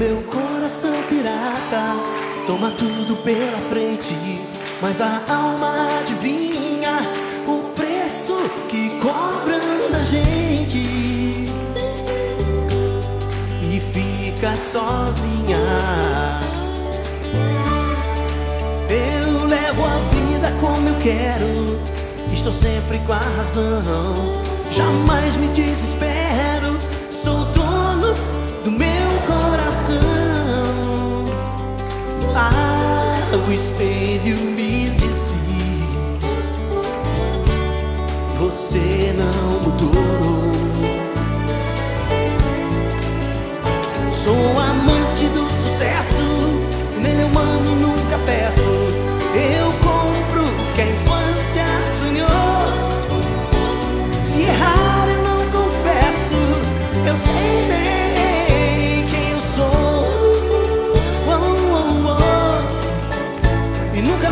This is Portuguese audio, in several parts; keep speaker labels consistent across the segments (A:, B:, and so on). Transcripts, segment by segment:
A: meu coração pirata toma tudo pela frente, mas a alma adivinha o preço que cobram da gente e fica sozinha. Eu levo a vida como eu quero, estou sempre com a razão, jamais me desespero. o espelho me dizia, Você não mudou.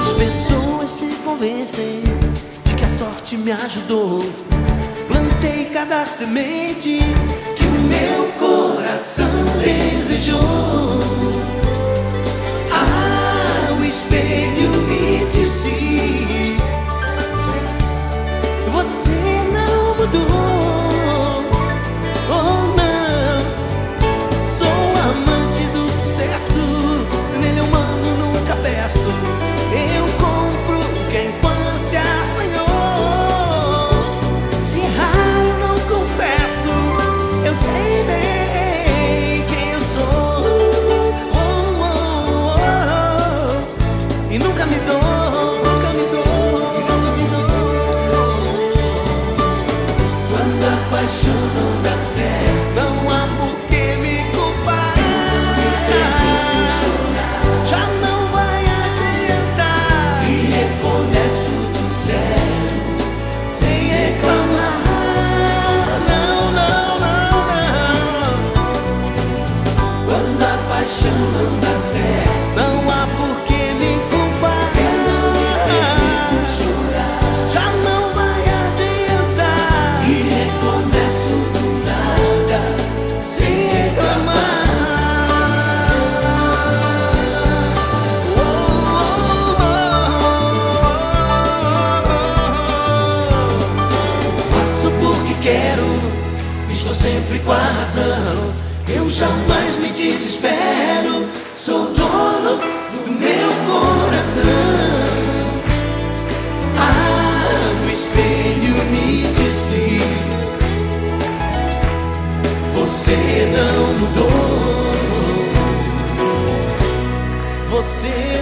A: As pessoas se convencem de que a sorte me ajudou. Plantei cada semente que o meu coração desejou. não. Eu jamais me desespero, sou dono do meu coração. Ah, o espelho me disse: Você não mudou. Você